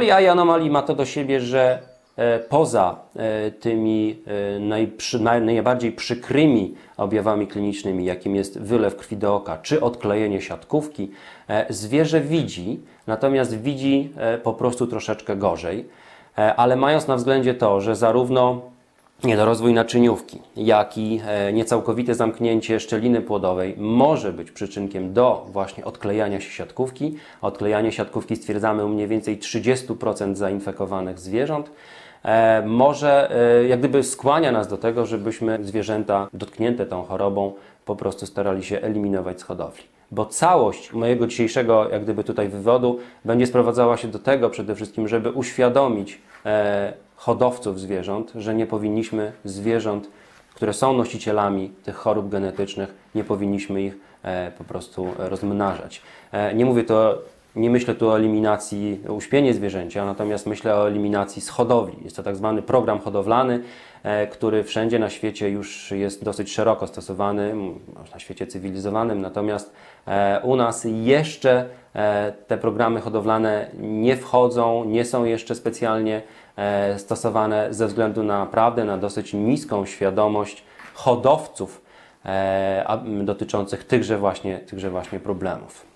Eye anomalii ma to do siebie, że e, poza e, tymi e, najprzy, naj, najbardziej przykrymi objawami klinicznymi, jakim jest wylew krwi do oka czy odklejenie siatkówki, zwierzę widzi, natomiast widzi po prostu troszeczkę gorzej. Ale mając na względzie to, że zarówno Niedorozwój naczyniówki, jak i e, niecałkowite zamknięcie szczeliny płodowej może być przyczynkiem do właśnie odklejania się siatkówki. Odklejanie siatkówki stwierdzamy u mniej więcej 30% zainfekowanych zwierząt. E, może e, jak gdyby skłania nas do tego, żebyśmy zwierzęta dotknięte tą chorobą po prostu starali się eliminować z hodowli. Bo całość mojego dzisiejszego jak gdyby tutaj wywodu będzie sprowadzała się do tego przede wszystkim, żeby uświadomić hodowców zwierząt, że nie powinniśmy zwierząt, które są nosicielami tych chorób genetycznych, nie powinniśmy ich e, po prostu rozmnażać. E, nie mówię to, nie myślę tu o eliminacji uśpienie zwierzęcia, natomiast myślę o eliminacji z hodowli. Jest to tak zwany program hodowlany, e, który wszędzie na świecie już jest dosyć szeroko stosowany, na świecie cywilizowanym, natomiast u nas jeszcze te programy hodowlane nie wchodzą, nie są jeszcze specjalnie stosowane ze względu na naprawdę na dosyć niską świadomość hodowców e, dotyczących tychże właśnie, tychże właśnie problemów.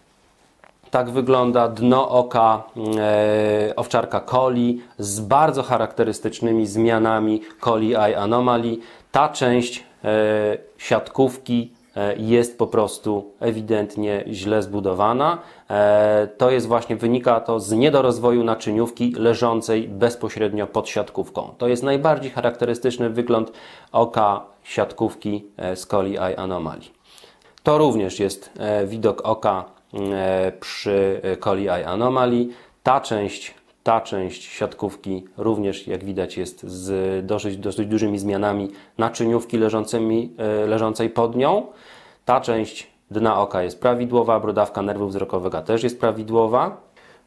Tak wygląda dno oka e, owczarka coli z bardzo charakterystycznymi zmianami coli eye anomaly. Ta część e, siatkówki e, jest po prostu ewidentnie źle zbudowana. E, to jest właśnie, wynika to z niedorozwoju naczyniówki leżącej bezpośrednio pod siatkówką. To jest najbardziej charakterystyczny wygląd oka siatkówki e, z coli eye anomaly. To również jest e, widok oka e, przy e, coli eye anomaly. Ta część, ta część siatkówki również, jak widać, jest z dosyć, dosyć dużymi zmianami naczyniówki leżącymi, e, leżącej pod nią. Ta część dna oka jest prawidłowa, brodawka nerwu wzrokowego też jest prawidłowa.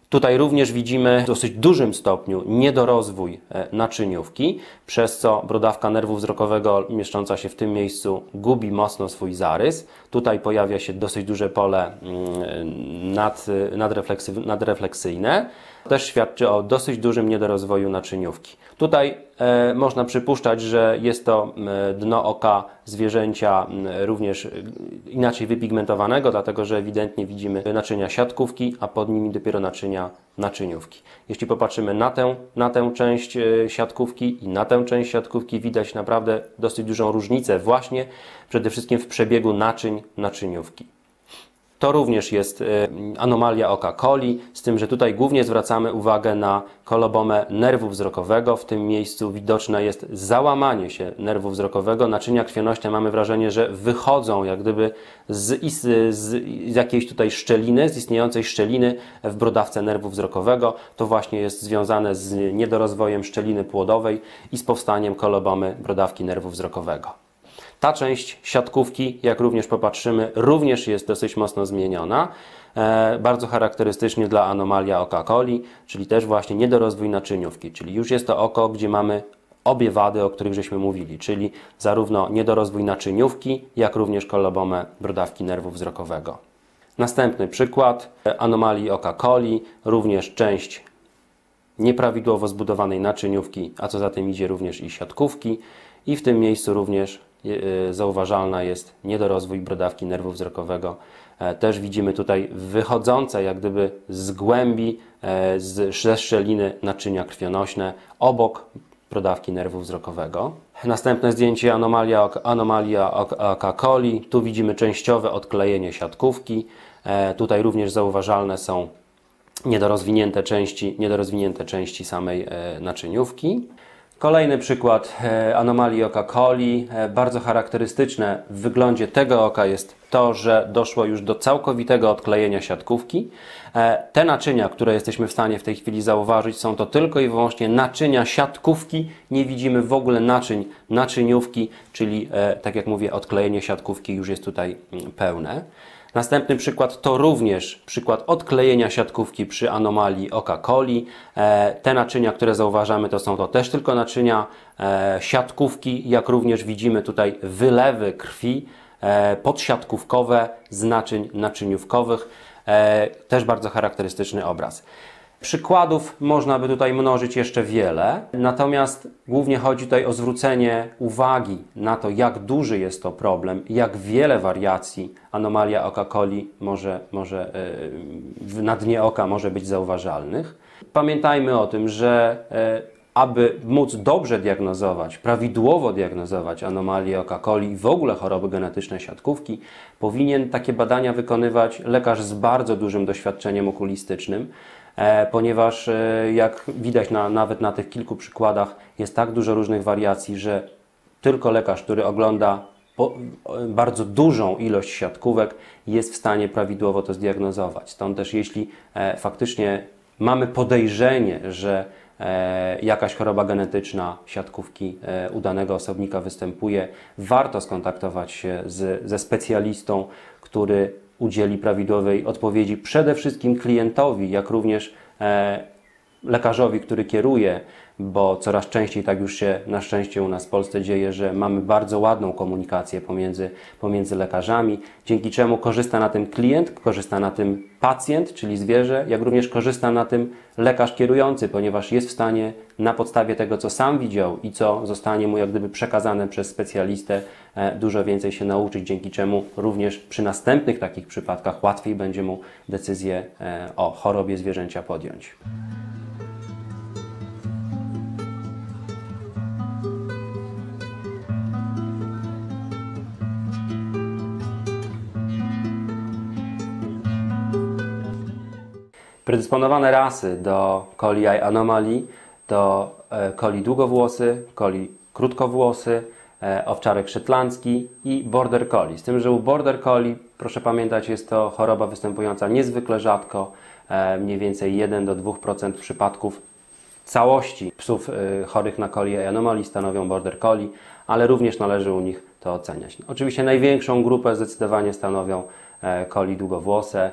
Tutaj również widzimy w dosyć dużym stopniu niedorozwój e, naczyniówki, przez co brodawka nerwu wzrokowego mieszcząca się w tym miejscu gubi mocno swój zarys. Tutaj pojawia się dosyć duże pole mm, nad, nadrefleksy, nadrefleksyjne. Też świadczy o dosyć dużym niedorozwoju naczyniówki. Tutaj e, można przypuszczać, że jest to dno oka zwierzęcia również e, inaczej wypigmentowanego, dlatego że ewidentnie widzimy naczynia siatkówki, a pod nimi dopiero naczynia naczyniówki. Jeśli popatrzymy na tę, na tę część e, siatkówki i na tę część siatkówki, widać naprawdę dosyć dużą różnicę właśnie przede wszystkim w przebiegu naczyń naczyniówki. To również jest e, anomalia oka coli, z tym, że tutaj głównie zwracamy uwagę na kolobomę nerwu wzrokowego. W tym miejscu widoczne jest załamanie się nerwu wzrokowego. Naczynia krwionośne mamy wrażenie, że wychodzą jak gdyby z, z, z jakiejś tutaj szczeliny, z istniejącej szczeliny w brodawce nerwu wzrokowego. To właśnie jest związane z niedorozwojem szczeliny płodowej i z powstaniem kolobomy brodawki nerwu wzrokowego. Ta część siatkówki, jak również popatrzymy, również jest dosyć mocno zmieniona. E, bardzo charakterystycznie dla anomalia oka coli, czyli też właśnie niedorozwój naczyniówki, czyli już jest to oko, gdzie mamy obie wady, o których żeśmy mówili, czyli zarówno niedorozwój naczyniówki, jak również kolobomę brodawki nerwu wzrokowego. Następny przykład e, anomalii oka coli, również część nieprawidłowo zbudowanej naczyniówki, a co za tym idzie również i siatkówki. I w tym miejscu również zauważalna jest niedorozwój brodawki nerwu wzrokowego. E, Też widzimy tutaj wychodzące jak gdyby z głębi, e, ze szczeliny naczynia krwionośne obok brodawki nerwu wzrokowego. Następne zdjęcie anomalia, anomalia coli. Tu widzimy częściowe odklejenie siatkówki. E, Tutaj również zauważalne są niedorozwinięte części, niedorozwinięte części samej e, naczyniówki. Kolejny przykład e, anomalii oka coli. E, Bardzo charakterystyczne w wyglądzie tego oka jest to, że doszło już do całkowitego odklejenia siatkówki. E, Te naczynia, które jesteśmy w stanie w tej chwili zauważyć, są to tylko i wyłącznie naczynia siatkówki. Nie widzimy w ogóle naczyń naczyniówki, czyli tak jak mówię, odklejenie siatkówki już jest tutaj mm, pełne. Następny przykład to również przykład odklejenia siatkówki przy anomalii oka coli. E, Te naczynia, które zauważamy, to są to też tylko naczynia e, siatkówki, jak również widzimy tutaj wylewy krwi e, podsiatkówkowe z naczyń naczyniówkowych. Też bardzo charakterystyczny obraz. Przykładów można by tutaj mnożyć jeszcze wiele, natomiast głównie chodzi tutaj o zwrócenie uwagi na to, jak duży jest to problem, jak wiele wariacji anomalia oka coli może, może na dnie oka może być zauważalnych. Pamiętajmy o tym, że aby móc dobrze diagnozować, prawidłowo diagnozować anomalię oka coli i w ogóle choroby genetyczne siatkówki, powinien takie badania wykonywać lekarz z bardzo dużym doświadczeniem okulistycznym, ponieważ e, jak widać na, nawet na tych kilku przykładach jest tak dużo różnych wariacji, że tylko lekarz, który ogląda po, bardzo dużą ilość siatkówek jest w stanie prawidłowo to zdiagnozować. Stąd też jeśli e, faktycznie mamy podejrzenie, że E, jakaś choroba genetyczna siatkówki e, u danego osobnika występuje, warto skontaktować się z, ze specjalistą, który udzieli prawidłowej odpowiedzi przede wszystkim klientowi, jak również e, lekarzowi, który kieruje, bo coraz częściej tak już się na szczęście u nas w Polsce dzieje, że mamy bardzo ładną komunikację pomiędzy, pomiędzy lekarzami, dzięki czemu korzysta na tym klient, korzysta na tym pacjent, czyli zwierzę, jak również korzysta na tym lekarz kierujący, ponieważ jest w stanie na podstawie tego, co sam widział i co zostanie mu jak gdyby przekazane przez specjalistę, e, dużo więcej się nauczyć, dzięki czemu również przy następnych takich przypadkach łatwiej będzie mu decyzję e, o chorobie zwierzęcia podjąć. Predysponowane rasy do coli anomalii to e, coli długowłosy, coli krótkowłosy, e, owczarek szetlandzki i border collie. Z tym, że u border collie, proszę pamiętać, jest to choroba występująca niezwykle rzadko, e, mniej więcej 1 do 2% przypadków całości psów chorych na coli anomalii stanowią border collie, ale również należy u nich to oceniać. Oczywiście największą grupę zdecydowanie stanowią coli długowłose,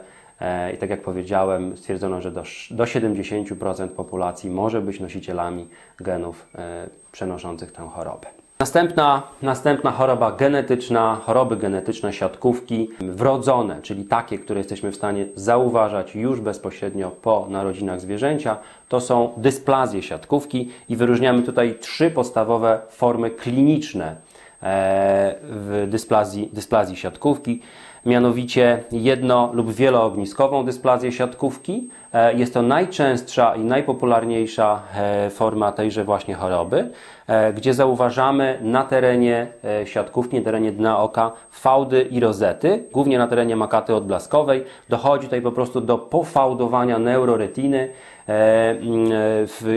I tak jak powiedziałem, stwierdzono, że do, do 70% populacji może być nosicielami genów e, przenoszących tę chorobę. Następna, następna choroba genetyczna, choroby genetyczne siatkówki wrodzone, czyli takie, które jesteśmy w stanie zauważać już bezpośrednio po narodzinach zwierzęcia, to są dysplazje siatkówki i wyróżniamy tutaj trzy podstawowe formy kliniczne e, w dysplazji, dysplazji siatkówki mianowicie jedno- lub wieloogniskową dysplazję siatkówki. E, jest to najczęstsza i najpopularniejsza e, forma tejże właśnie choroby, e, gdzie zauważamy na terenie siatkówki, na terenie dna oka fałdy i rozety, głównie na terenie makaty odblaskowej. Dochodzi tutaj po prostu do pofałdowania neuroretiny,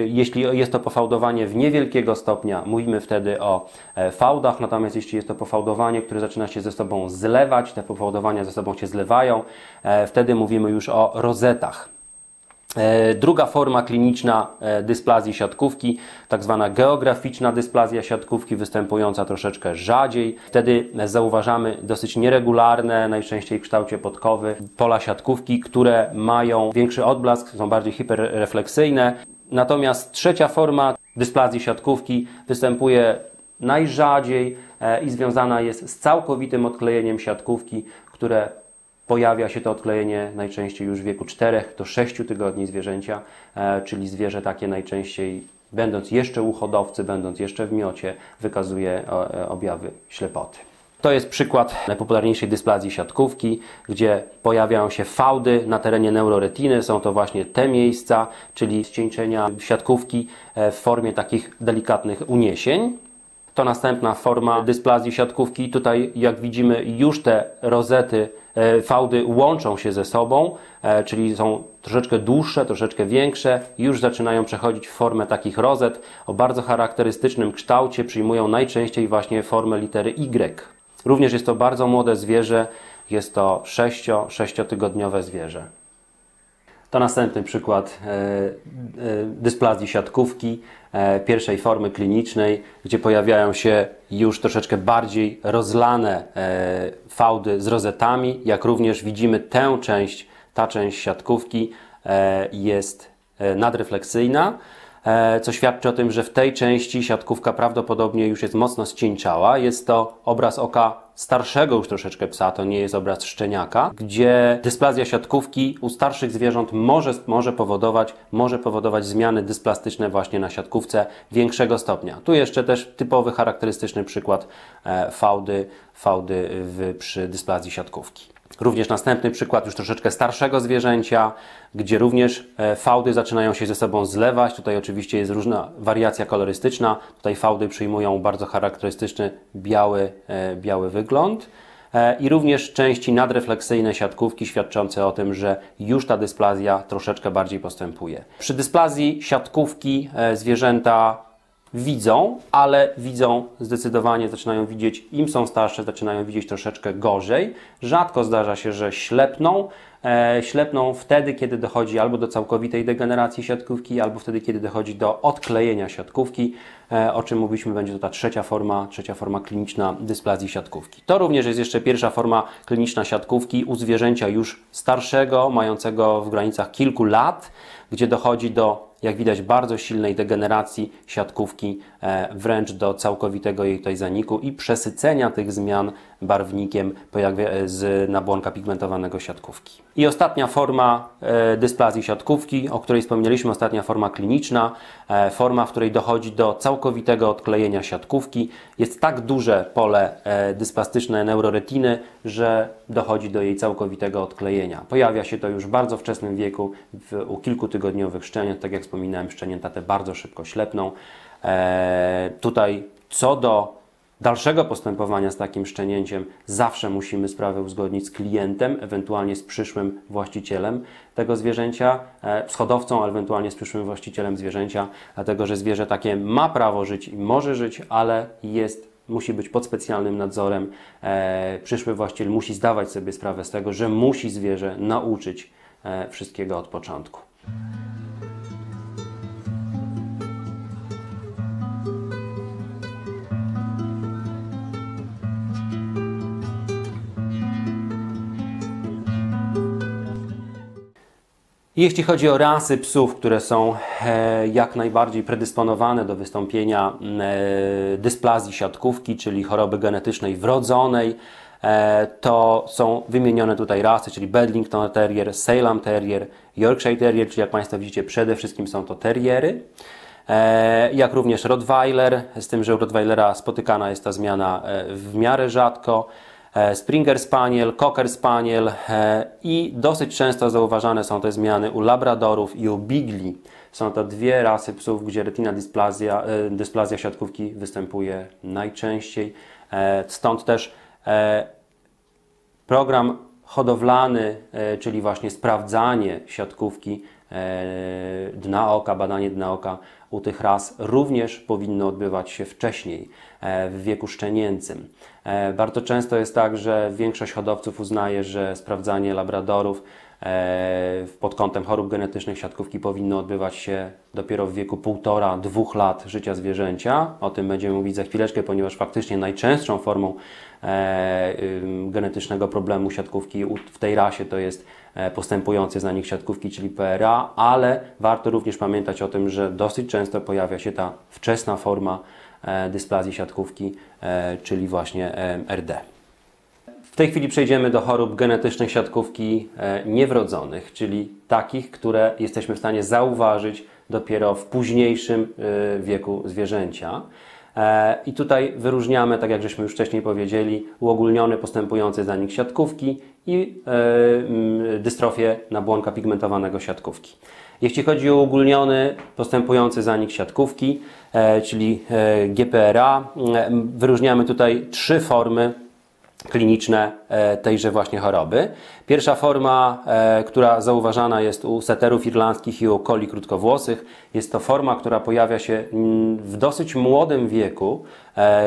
jeśli jest to pofałdowanie w niewielkiego stopnia, mówimy wtedy o fałdach, natomiast jeśli jest to pofałdowanie, które zaczyna się ze sobą zlewać, te pofałdowania ze sobą się zlewają, wtedy mówimy już o rozetach. E, druga forma kliniczna e, dysplazji siatkówki, tak zwana geograficzna dysplazja siatkówki, występująca troszeczkę rzadziej. Wtedy zauważamy dosyć nieregularne, najczęściej w kształcie podkowy, pola siatkówki, które mają większy odblask, są bardziej hiperrefleksyjne. Natomiast trzecia forma dysplazji siatkówki występuje najrzadziej e, i związana jest z całkowitym odklejeniem siatkówki, które Pojawia się to odklejenie najczęściej już w wieku 4 do 6 tygodni zwierzęcia, e, czyli zwierzę takie najczęściej, będąc jeszcze u hodowcy, będąc jeszcze w miocie, wykazuje e, objawy ślepoty. To jest przykład najpopularniejszej dysplazji siatkówki, gdzie pojawiają się fałdy na terenie neuroretiny. Są to właśnie te miejsca, czyli ścieńczenia siatkówki e, w formie takich delikatnych uniesień. To następna forma dysplazji siatkówki. Tutaj, jak widzimy, już te rozety fałdy łączą się ze sobą, e, czyli są troszeczkę dłuższe, troszeczkę większe, już zaczynają przechodzić w formę takich rozet o bardzo charakterystycznym kształcie, przyjmują najczęściej właśnie formę litery Y. Również jest to bardzo młode zwierzę, jest to 6-tygodniowe zwierzę. To następny przykład e, e, dysplazji siatkówki e, pierwszej formy klinicznej, gdzie pojawiają się już troszeczkę bardziej rozlane fałdy z rozetami, jak również widzimy tę część, ta część siatkówki jest nadrefleksyjna, co świadczy o tym, że w tej części siatkówka prawdopodobnie już jest mocno ścieńczała. Jest to obraz oka starszego już troszeczkę psa, to nie jest obraz szczeniaka, gdzie dysplazja siatkówki u starszych zwierząt może, może, powodować, może powodować zmiany dysplastyczne właśnie na siatkówce większego stopnia. Tu jeszcze też typowy, charakterystyczny przykład e, fałdy, fałdy w, przy dysplazji siatkówki. Również następny przykład już troszeczkę starszego zwierzęcia, gdzie również e, fałdy zaczynają się ze sobą zlewać. Tutaj oczywiście jest różna wariacja kolorystyczna. Tutaj fałdy przyjmują bardzo charakterystyczny biały, e, biały wygląd. E, I również części nadrefleksyjne siatkówki świadczące o tym, że już ta dysplazja troszeczkę bardziej postępuje. Przy dysplazji siatkówki zwierzęta widzą, ale widzą zdecydowanie, zaczynają widzieć, im są starsze, zaczynają widzieć troszeczkę gorzej. Rzadko zdarza się, że ślepną. E, ślepną wtedy, kiedy dochodzi albo do całkowitej degeneracji siatkówki, albo wtedy, kiedy dochodzi do odklejenia siatkówki, e, o czym mówiliśmy, będzie to ta trzecia forma, trzecia forma kliniczna dysplazji siatkówki. To również jest jeszcze pierwsza forma kliniczna siatkówki u zwierzęcia już starszego, mającego w granicach kilku lat, gdzie dochodzi do jak widać, bardzo silnej degeneracji siatkówki, wręcz do całkowitego jej tutaj zaniku i przesycenia tych zmian barwnikiem e, z nabłonka pigmentowanego siatkówki. I ostatnia forma e, dysplazji siatkówki, o której wspomnieliśmy, ostatnia forma kliniczna, forma, w której dochodzi do całkowitego odklejenia siatkówki. Jest tak duże pole dysplastyczne neuroretiny, że dochodzi do jej całkowitego odklejenia. Pojawia się to już w bardzo wczesnym wieku, w, u kilkutygodniowych szczeniąt, tak jak wspominałem, szczenięta te bardzo szybko ślepną. E, tutaj co do dalszego postępowania z takim szczenięciem, zawsze musimy sprawę uzgodnić z klientem, ewentualnie z przyszłym właścicielem tego zwierzęcia, e, z hodowcą, ewentualnie z przyszłym właścicielem zwierzęcia, dlatego że zwierzę takie ma prawo żyć i może żyć, ale jest musi być pod specjalnym nadzorem. E, przyszły właściciel musi zdawać sobie sprawę z tego, że musi zwierzę nauczyć e, wszystkiego od początku. Jeśli chodzi o rasy psów, które są e, jak najbardziej predysponowane do wystąpienia e, dysplazji siatkówki, czyli choroby genetycznej wrodzonej, e, to są wymienione tutaj rasy, czyli Bedlington Terrier, Salem Terrier, Yorkshire Terrier, czyli jak Państwo widzicie, przede wszystkim są to terriery. Jak również Rottweiler, z tym, że u Rottweilera spotykana jest ta zmiana w miarę rzadko. E, Springer Spaniel, Cocker Spaniel e, i dosyć często zauważane są te zmiany u Labradorów i u Bigli. Są to dwie rasy psów, gdzie retina dysplazja, e, dysplazja siatkówki występuje najczęściej. Stąd też program hodowlany, czyli właśnie sprawdzanie siatkówki dna oka, badanie dna oka u tych ras również powinno odbywać się wcześniej, e, w wieku szczenięcym. E, bardzo często jest tak, że większość hodowców uznaje, że sprawdzanie labradorów e, pod kątem chorób genetycznych siatkówki powinno odbywać się dopiero w wieku 1,5-2 lat życia zwierzęcia. O tym będziemy mówić za chwileczkę, ponieważ faktycznie najczęstszą formą genetycznego problemu siatkówki w tej rasie to jest E, postępujący za nich siatkówki, czyli PRA, ale warto również pamiętać o tym, że dosyć często pojawia się ta wczesna forma e, dysplazji siatkówki, e, czyli właśnie RD. W tej chwili przejdziemy do chorób genetycznych siatkówki niewrodzonych, czyli takich, które jesteśmy w stanie zauważyć dopiero w późniejszym wieku zwierzęcia. I tutaj wyróżniamy, tak jak żeśmy już wcześniej powiedzieli, uogólniony postępujący zanik siatkówki i e, dystrofię nabłonka pigmentowanego siatkówki. Jeśli chodzi o uogólniony postępujący zanik siatkówki, e, czyli e, GPRA, wyróżniamy tutaj trzy formy kliniczne tejże właśnie choroby. Pierwsza forma, która zauważana jest u seterów irlandzkich i u koli krótkowłosych, jest to forma, która pojawia się w dosyć młodym wieku,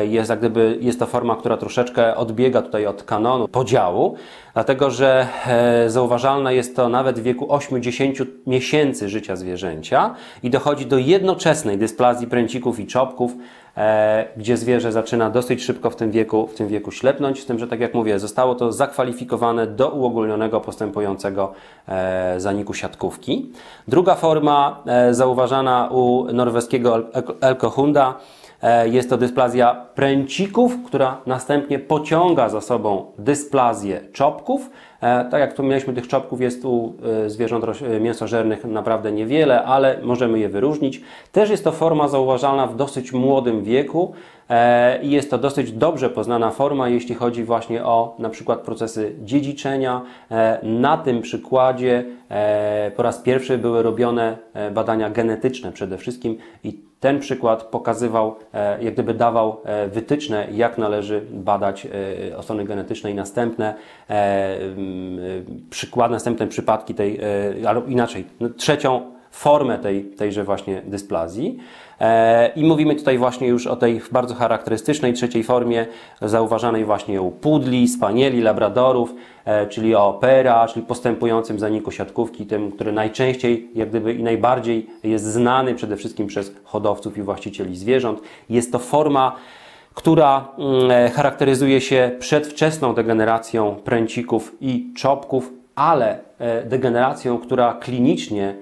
jest jak gdyby, jest to forma, która troszeczkę odbiega tutaj od kanonu podziału, dlatego że e, zauważalne jest to nawet w wieku 8-10 miesięcy życia zwierzęcia i dochodzi do jednoczesnej dysplazji pręcików i czopków, e, gdzie zwierzę zaczyna dosyć szybko w tym wieku, w tym wieku ślepnąć, z tym, że tak jak mówię, zostało to zakwalifikowane do uogólnionego postępującego e, zaniku siatkówki. Druga forma e, zauważana u norweskiego Elkohunda e, jest to dysplazja pręcików, która następnie pociąga za sobą dysplazję czopków. E, tak jak wspomnieliśmy, tych czopków jest u e, zwierząt mięsożernych naprawdę niewiele, ale możemy je wyróżnić. Też jest to forma zauważalna w dosyć młodym wieku e, i jest to dosyć dobrze poznana forma, jeśli chodzi właśnie o na przykład procesy dziedziczenia. E, Na tym przykładzie e, po raz pierwszy były robione e, badania genetyczne przede wszystkim i ten przykład pokazywał, e, jak gdyby dawał e, wytyczne, jak należy badać e, osony genetyczne i następne przykład, następne przypadki tej, albo inaczej, no, trzecią formę tej, tejże właśnie dysplazji. E, I mówimy tutaj właśnie już o tej bardzo charakterystycznej trzeciej formie, zauważanej właśnie u pudli, spanieli, labradorów, e, czyli o pera, czyli postępującym zaniku siatkówki, tym, który najczęściej, jak gdyby i najbardziej jest znany przede wszystkim przez hodowców i właścicieli zwierząt. Jest to forma która mm, e, charakteryzuje się przedwczesną degeneracją pręcików i czopków, ale degeneracją, która klinicznie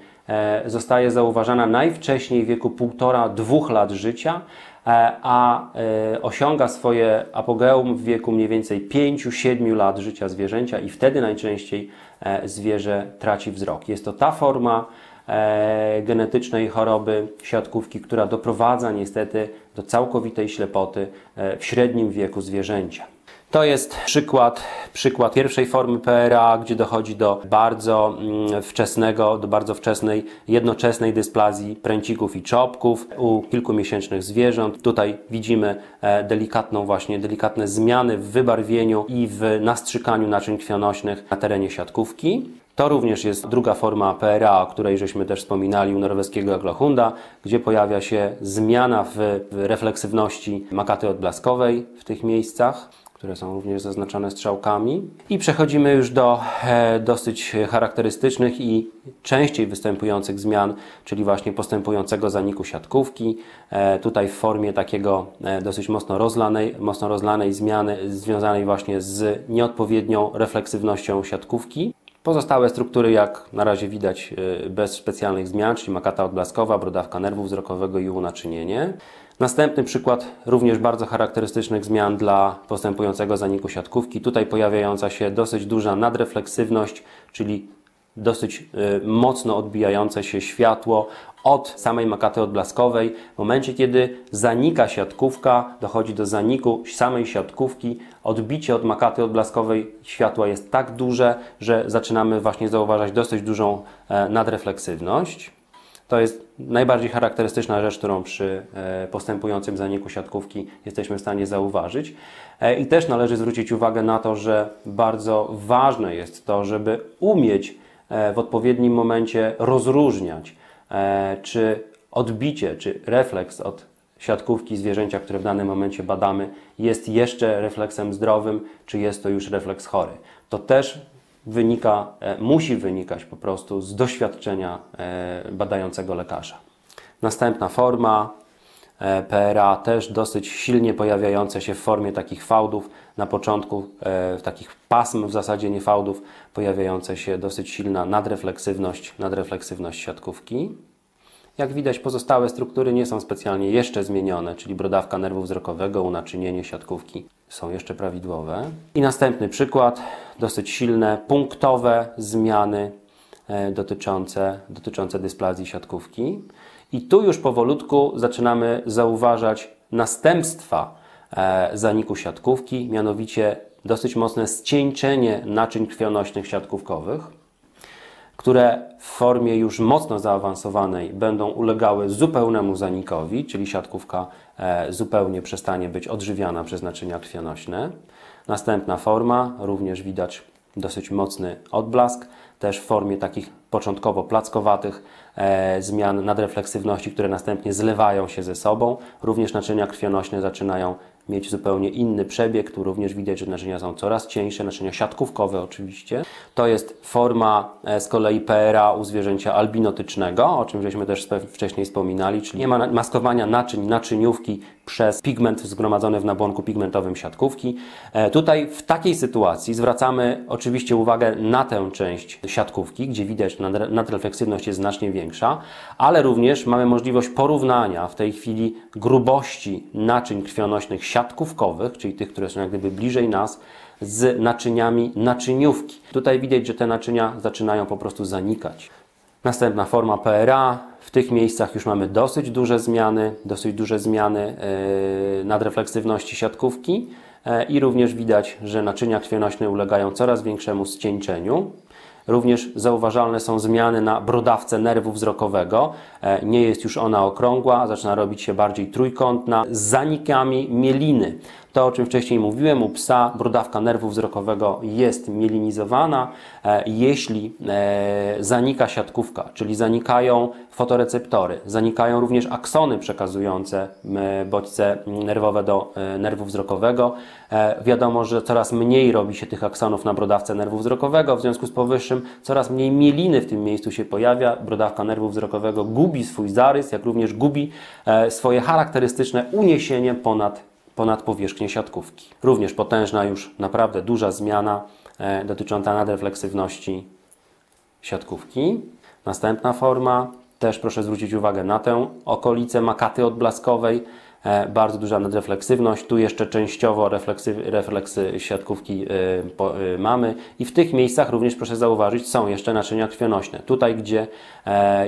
zostaje zauważana najwcześniej w wieku 1,5-2 lat życia, e, a e, osiąga swoje apogeum w wieku mniej więcej 5-7 lat życia zwierzęcia i wtedy najczęściej e, zwierzę traci wzrok. Jest to ta forma e, genetycznej choroby siatkówki, która doprowadza niestety do całkowitej ślepoty e, w średnim wieku zwierzęcia. To jest przykład, przykład pierwszej formy PRA, gdzie dochodzi do bardzo mm, wczesnego, do bardzo wczesnej, jednoczesnej dysplazji pręcików i czopków u kilkumiesięcznych zwierząt. Tutaj widzimy e, delikatną właśnie, delikatne zmiany w wybarwieniu i w nastrzykaniu naczyń krwionośnych na terenie siatkówki. To również jest druga forma PRA, o której żeśmy też wspominali u norweskiego Aglohunda, gdzie pojawia się zmiana w, w refleksywności makaty odblaskowej w tych miejscach które są również zaznaczone strzałkami. I przechodzimy już do e, dosyć charakterystycznych i częściej występujących zmian, czyli właśnie postępującego zaniku siatkówki. E, tutaj w formie takiego e, dosyć mocno rozlanej, mocno rozlanej zmiany związanej właśnie z nieodpowiednią refleksywnością siatkówki. Pozostałe struktury, jak na razie widać, e, bez specjalnych zmian, czyli makata odblaskowa, brodawka nerwu wzrokowego i unaczynienie. Następny przykład również bardzo charakterystycznych zmian dla postępującego zaniku siatkówki. Tutaj pojawiająca się dosyć duża nadrefleksywność, czyli dosyć y, mocno odbijające się światło od samej makaty odblaskowej. W momencie, kiedy zanika siatkówka, dochodzi do zaniku samej siatkówki, odbicie od makaty odblaskowej światła jest tak duże, że zaczynamy właśnie zauważać dosyć dużą e, nadrefleksywność. To jest najbardziej charakterystyczna rzecz, którą przy e, postępującym zaniku siatkówki jesteśmy w stanie zauważyć. E, I też należy zwrócić uwagę na to, że bardzo ważne jest to, żeby umieć w odpowiednim momencie rozróżniać, czy odbicie, czy refleks od siatkówki zwierzęcia, które w danym momencie badamy, jest jeszcze refleksem zdrowym, czy jest to już refleks chory. To też wynika, e, musi wynikać po prostu z doświadczenia e, badającego lekarza. Następna forma e, PRA też dosyć silnie pojawiające się w formie takich fałdów, na początku w takich pasm w zasadzie nie fałdów, pojawiające się dosyć silna nadrefleksywność, nadrefleksywność siatkówki. Jak widać, pozostałe struktury nie są specjalnie jeszcze zmienione, czyli brodawka nerwu wzrokowego, unaczynienie siatkówki są jeszcze prawidłowe. I następny przykład, dosyć silne, punktowe zmiany e, dotyczące, dotyczące dysplazji siatkówki. I tu już powolutku zaczynamy zauważać następstwa e, zaniku siatkówki, mianowicie dosyć mocne scieńczenie naczyń krwionośnych siatkówkowych które w formie już mocno zaawansowanej będą ulegały zupełnemu zanikowi, czyli siatkówka e, zupełnie przestanie być odżywiana przez naczynia krwionośne. Następna forma, również widać dosyć mocny odblask, też w formie takich początkowo plackowatych e, zmian nadrefleksywności, które następnie zlewają się ze sobą. Również naczynia krwionośne zaczynają mieć zupełnie inny przebieg. Tu również widać, że naczynia są coraz cieńsze, naczynia siatkówkowe oczywiście. To jest forma e, z kolei PRA u zwierzęcia albinotycznego, o czym żeśmy też wcześniej wspominali, czyli nie ma maskowania naczyń, naczyniówki przez pigment zgromadzony w nabłonku pigmentowym siatkówki. E, tutaj w takiej sytuacji zwracamy oczywiście uwagę na tę część siatkówki, gdzie widać, nadrefleksywność jest znacznie większa, ale również mamy możliwość porównania w tej chwili grubości naczyń krwionośnych siatkówkowych, czyli tych, które są jak gdyby bliżej nas, z naczyniami naczyniówki. Tutaj widać, że te naczynia zaczynają po prostu zanikać. Następna forma PRA. W tych miejscach już mamy dosyć duże zmiany, dosyć duże zmiany yy, nadrefleksywności siatkówki yy, i również widać, że naczynia krwionośne ulegają coraz większemu ścieńczeniu. Również zauważalne są zmiany na brodawce nerwu wzrokowego. E, nie jest już ona okrągła, zaczyna robić się bardziej trójkątna, z zanikami mieliny. To, o czym wcześniej mówiłem, u psa brodawka nerwu wzrokowego jest mielinizowana. E, jeśli e, zanika siatkówka, czyli zanikają fotoreceptory, zanikają również aksony przekazujące bodźce nerwowe do nerwu wzrokowego, wiadomo, że coraz mniej robi się tych aksonów na brodawce nerwu wzrokowego, w związku z powyższym coraz mniej mieliny w tym miejscu się pojawia, brodawka nerwu wzrokowego gubi swój zarys, jak również gubi e, swoje charakterystyczne uniesienie ponad, ponad powierzchnię siatkówki. Również potężna już naprawdę duża zmiana e, dotycząca nadrefleksywności siatkówki. Następna forma, też proszę zwrócić uwagę na tę okolicę makaty odblaskowej, bardzo duża nadrefleksywność. Tu jeszcze częściowo refleksy, refleksy siatkówki e, e, mamy i w tych miejscach również proszę zauważyć są jeszcze naczynia krwionośne. Tutaj, gdzie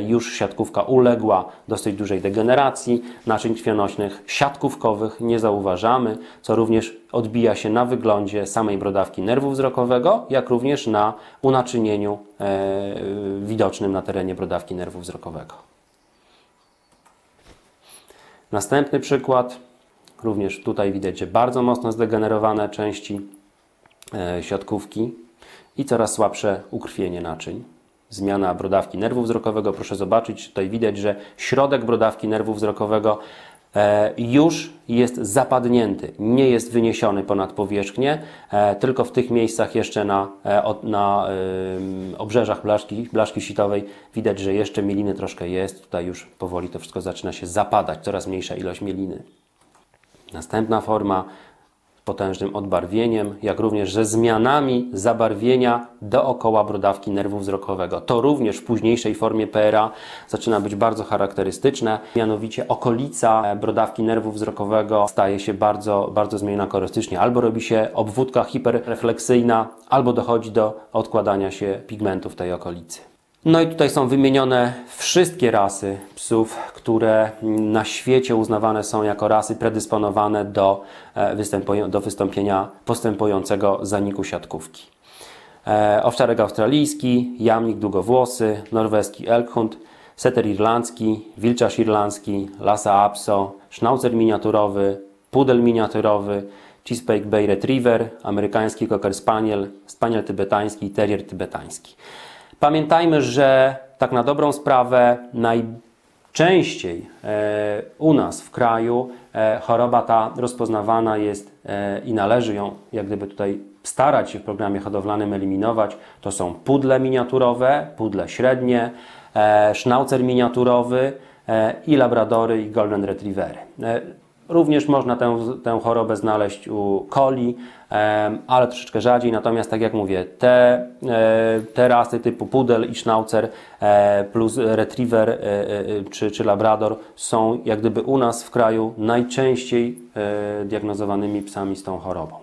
już siatkówka uległa dosyć dużej degeneracji, naczyń krwionośnych siatkówkowych nie zauważamy, co również odbija się na wyglądzie samej brodawki nerwu wzrokowego, jak również na unaczynieniu widocznym na terenie brodawki nerwu wzrokowego. Następny przykład, również tutaj widać, bardzo mocno zdegenerowane części e, siatkówki i coraz słabsze ukrwienie naczyń. Zmiana brodawki nerwu wzrokowego. Proszę zobaczyć, tutaj widać, że środek brodawki nerwu wzrokowego już jest zapadnięty, nie jest wyniesiony ponad powierzchnię, e, tylko w tych miejscach jeszcze na, e, na obrzeżach blaszki, blaszki sitowej widać, że jeszcze mieliny troszkę jest. Tutaj już powoli to wszystko zaczyna się zapadać, coraz mniejsza ilość mieliny. Następna forma potężnym odbarwieniem, jak również ze zmianami zabarwienia dookoła brodawki nerwu wzrokowego. To również w późniejszej formie PRA zaczyna być bardzo charakterystyczne, mianowicie okolica brodawki nerwu wzrokowego staje się bardzo, bardzo kolorystycznie. Albo robi się obwódka hiperrefleksyjna, albo dochodzi do odkładania się pigmentu w tej okolicy. No i tutaj są wymienione wszystkie rasy psów, które na świecie uznawane są jako rasy predysponowane do, e, do wystąpienia postępującego zaniku siatkówki. E, owczarek australijski, jamnik długowłosy, norweski elkhund, setter irlandzki, wilczarz irlandzki, lasa apso, schnauzer miniaturowy, pudel miniaturowy, Chesapeake Bay Retriever, amerykański Cocker Spaniel, spaniel tybetański, terrier tybetański. Pamiętajmy, że tak na dobrą sprawę najczęściej e, u nas w kraju e, choroba ta rozpoznawana jest e, i należy ją jak gdyby tutaj starać się w programie hodowlanym eliminować. To są pudle miniaturowe, pudle średnie, sznaucer miniaturowy i labradory i golden retrievery. Również można tę, tę chorobę znaleźć u coli, ale troszeczkę rzadziej. Natomiast, tak jak mówię, te, e, te rasy typu pudel i schnauzer e, plus retriever e, czy, czy labrador są jak gdyby u nas w kraju najczęściej diagnozowanymi psami z tą chorobą.